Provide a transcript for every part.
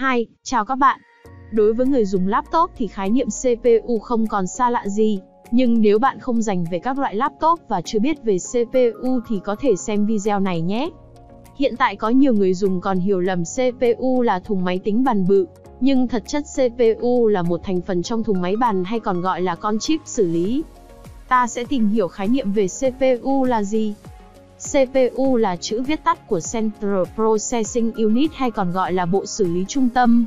2. Chào các bạn. Đối với người dùng laptop thì khái niệm CPU không còn xa lạ gì. Nhưng nếu bạn không dành về các loại laptop và chưa biết về CPU thì có thể xem video này nhé. Hiện tại có nhiều người dùng còn hiểu lầm CPU là thùng máy tính bàn bự, nhưng thật chất CPU là một thành phần trong thùng máy bàn hay còn gọi là con chip xử lý. Ta sẽ tìm hiểu khái niệm về CPU là gì. CPU là chữ viết tắt của Central Processing Unit hay còn gọi là bộ xử lý trung tâm.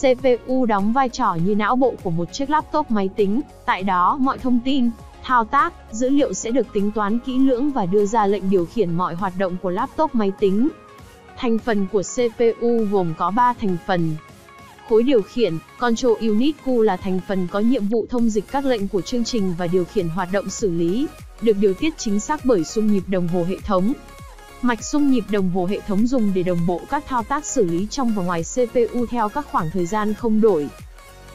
CPU đóng vai trò như não bộ của một chiếc laptop máy tính, tại đó mọi thông tin, thao tác, dữ liệu sẽ được tính toán kỹ lưỡng và đưa ra lệnh điều khiển mọi hoạt động của laptop máy tính. Thành phần của CPU gồm có 3 thành phần. Khối điều khiển, Control Unit Q là thành phần có nhiệm vụ thông dịch các lệnh của chương trình và điều khiển hoạt động xử lý, được điều tiết chính xác bởi xung nhịp đồng hồ hệ thống. Mạch xung nhịp đồng hồ hệ thống dùng để đồng bộ các thao tác xử lý trong và ngoài CPU theo các khoảng thời gian không đổi.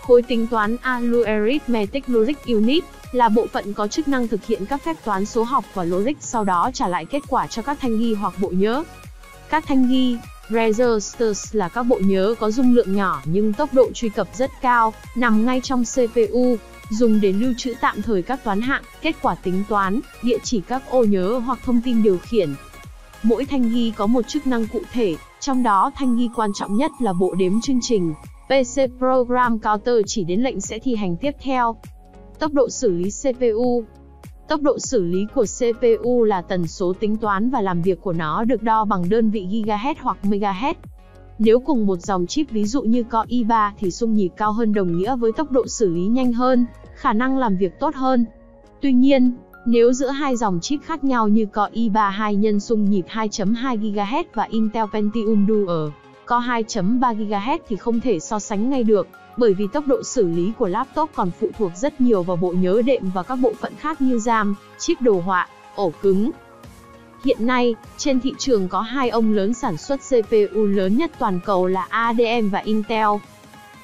Khối tính toán ALU Arithmetic Logic Unit là bộ phận có chức năng thực hiện các phép toán số học và logic sau đó trả lại kết quả cho các thanh ghi hoặc bộ nhớ. Các thanh ghi, registers là các bộ nhớ có dung lượng nhỏ nhưng tốc độ truy cập rất cao, nằm ngay trong CPU, dùng để lưu trữ tạm thời các toán hạng, kết quả tính toán, địa chỉ các ô nhớ hoặc thông tin điều khiển. Mỗi thanh ghi có một chức năng cụ thể, trong đó thanh ghi quan trọng nhất là bộ đếm chương trình. PC Program Counter chỉ đến lệnh sẽ thi hành tiếp theo. Tốc độ xử lý CPU Tốc độ xử lý của CPU là tần số tính toán và làm việc của nó được đo bằng đơn vị GHz hoặc MHz. Nếu cùng một dòng chip ví dụ như Core i3 thì xung nhịp cao hơn đồng nghĩa với tốc độ xử lý nhanh hơn, khả năng làm việc tốt hơn. Tuy nhiên, nếu giữa hai dòng chip khác nhau như Core i3 2 nhân xung nhịp 2.2 GHz và Intel Pentium Dual có 2.3 GHz thì không thể so sánh ngay được, bởi vì tốc độ xử lý của laptop còn phụ thuộc rất nhiều vào bộ nhớ đệm và các bộ phận khác như RAM, chip đồ họa, ổ cứng. Hiện nay, trên thị trường có hai ông lớn sản xuất CPU lớn nhất toàn cầu là AMD và Intel.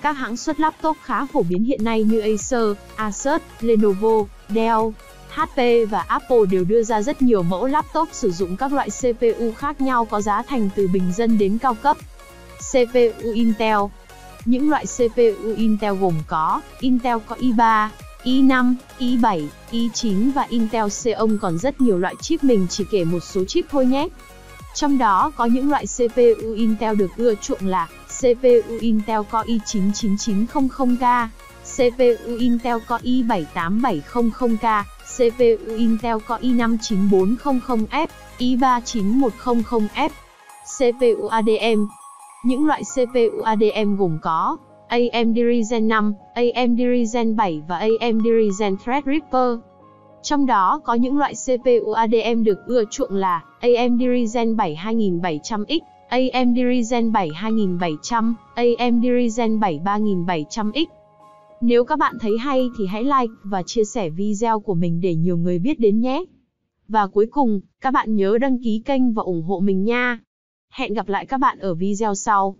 Các hãng xuất laptop khá phổ biến hiện nay như Acer, Asus, Lenovo, Dell, HP và Apple đều đưa ra rất nhiều mẫu laptop sử dụng các loại CPU khác nhau có giá thành từ bình dân đến cao cấp. CPU Intel Những loại CPU Intel gồm có Intel Core i3, i5, i7, i9 và Intel Xeon còn rất nhiều loại chip mình chỉ kể một số chip thôi nhé. Trong đó có những loại CPU Intel được ưa chuộng là CPU Intel Core i9-9900K, CPU Intel Core i7-8700K, CPU Intel Core i5-9400F, i3-9100F, CPU ADM. Những loại CPU ADM gồm có AMD Ryzen 5, AMD Ryzen 7 và AMD Ryzen Threadripper. Trong đó có những loại CPU ADM được ưa chuộng là AMD Ryzen 7 2700X, AMD Ryzen 7 2700, AMD Ryzen 7 3700X. Nếu các bạn thấy hay thì hãy like và chia sẻ video của mình để nhiều người biết đến nhé. Và cuối cùng, các bạn nhớ đăng ký kênh và ủng hộ mình nha. Hẹn gặp lại các bạn ở video sau.